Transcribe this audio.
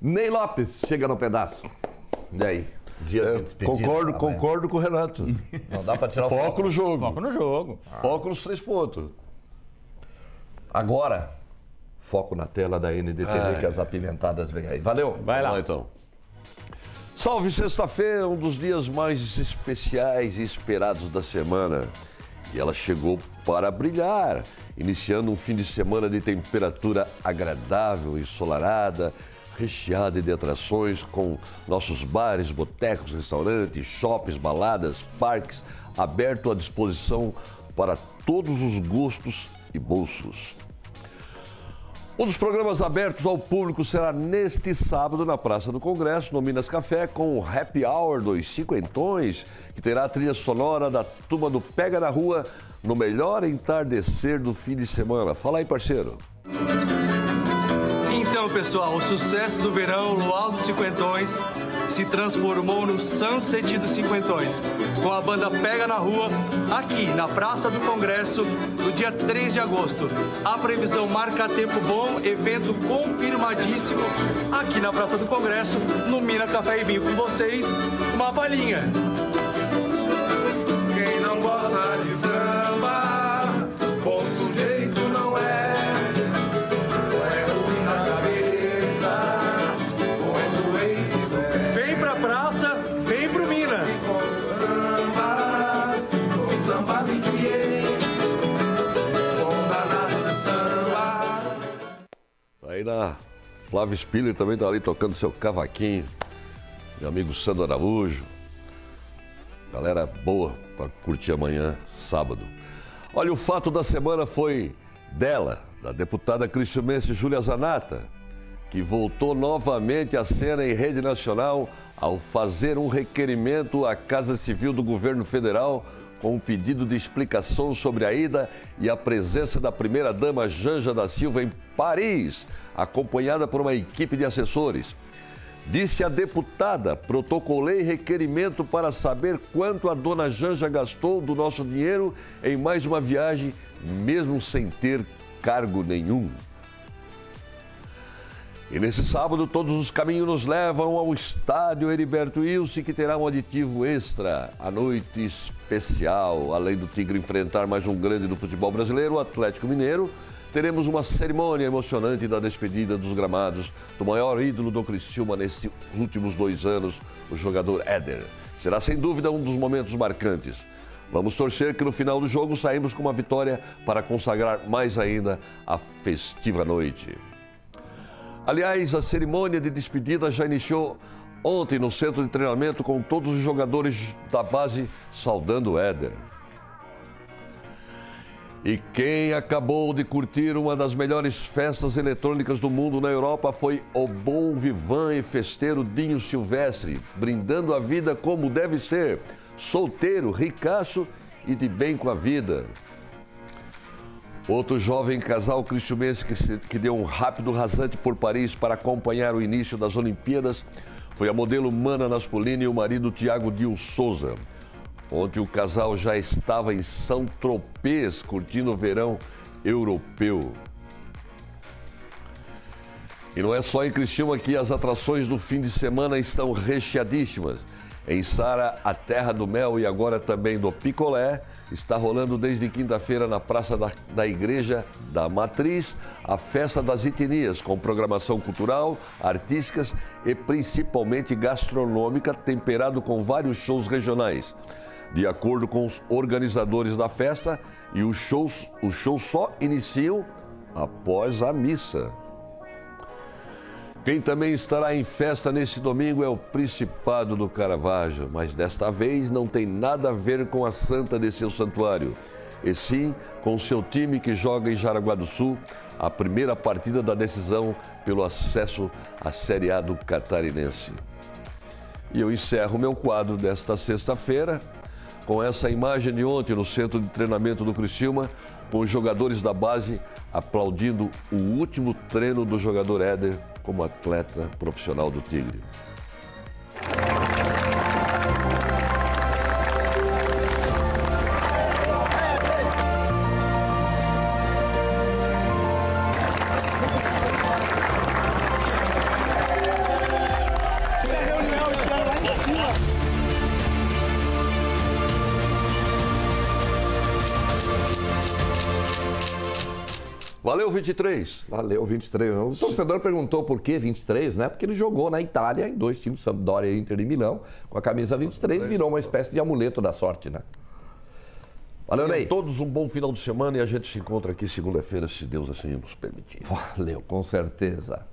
Ney Lopes chega no pedaço. E aí? Dia É, de despedida. concordo, tá, concordo com o Renato. Não dá pra tirar o Foco foco. no jogo. Foco no jogo. Foco nos três pontos. Agora, foco na tela da NDTV que as apimentadas vêm aí. Valeu. Vai lá. Vamos então. Salve sexta-feira, um dos dias mais especiais e esperados da semana. E ela chegou para brilhar, iniciando um fim de semana de temperatura agradável, ensolarada, recheada de atrações com nossos bares, botecos, restaurantes, shoppings, baladas, parques, aberto à disposição para todos os gostos e bolsos. Um dos programas abertos ao público será neste sábado na Praça do Congresso, no Minas Café, com o Happy Hour dos Cinquentões, que terá a trilha sonora da turma do Pega na Rua no melhor entardecer do fim de semana. Fala aí, parceiro. Então, pessoal, o sucesso do verão, Luau dos Cinquentões, se transformou no Sunset dos Cinquentões, com a banda Pega na Rua, aqui na Praça do Congresso, no dia 3 de agosto. A previsão marca tempo bom, evento confirmadíssimo, aqui na Praça do Congresso, no Mina Café e Vinho com vocês, uma palhinha. Na Flávio Spiller também está ali tocando seu cavaquinho. Meu amigo Sandro Araújo. Galera boa para curtir amanhã, sábado. Olha, o fato da semana foi dela, da deputada cristiumense Júlia Zanata, que voltou novamente à cena em rede nacional ao fazer um requerimento à Casa Civil do governo federal com um pedido de explicação sobre a ida e a presença da primeira-dama Janja da Silva em Paris, acompanhada por uma equipe de assessores. Disse a deputada, protocolei requerimento para saber quanto a dona Janja gastou do nosso dinheiro em mais uma viagem, mesmo sem ter cargo nenhum. E nesse sábado, todos os caminhos nos levam ao estádio Heriberto Wilson, que terá um aditivo extra. A noite especial, além do Tigre enfrentar mais um grande do futebol brasileiro, o Atlético Mineiro, teremos uma cerimônia emocionante da despedida dos gramados do maior ídolo do Criciúma nesses últimos dois anos, o jogador Éder. Será sem dúvida um dos momentos marcantes. Vamos torcer que no final do jogo saímos com uma vitória para consagrar mais ainda a festiva noite. Aliás, a cerimônia de despedida já iniciou ontem no centro de treinamento com todos os jogadores da base saudando o Éder. E quem acabou de curtir uma das melhores festas eletrônicas do mundo na Europa foi o bom vivan e festeiro Dinho Silvestre, brindando a vida como deve ser, solteiro, ricaço e de bem com a vida. Outro jovem casal cristiumense que, se- que deu um rápido rasante por Paris para acompanhar o início das Olimpíadas foi a modelo Mana Naspolini e o marido Tiago Dil Souza. Ontem o casal já estava em São Tropez curtindo o verão europeu. E não é só em Criciúma que as atrações do fim de semana estão recheadíssimas. Em Sara, a terra do mel e agora também do picolé, está rolando desde quinta-feira na Praça da, da Igreja da Matriz a Festa das Etnias, com programação cultural, artísticas e principalmente gastronômica, temperado com vários shows regionais. De acordo com os organizadores da festa, e os shows, os shows só iniciam após a missa. Quem também estará em festa nesse domingo é o Principado do Caravaggio, mas desta vez não tem nada a ver com a santa de seu santuário, e sim com seu time que joga em Jaraguá do Sul a primeira partida da decisão pelo acesso à Série A do Catarinense. E eu encerro meu quadro desta sexta-feira com essa imagem de ontem no centro de treinamento do Criciúma, com os jogadores da base aplaudindo o último treino do jogador Éder como atleta profissional do Tigre. Valeu, 23. Valeu, 23. O torcedor perguntou por que 23, né? Porque ele jogou na Itália em dois times, Sampdoria e Inter de Milão, com a camisa 23, virou uma espécie de amuleto da sorte, né? Valeu, Ney. Todos um bom final de semana e a gente se encontra aqui segunda-feira, se Deus assim nos permitir. Valeu, com certeza.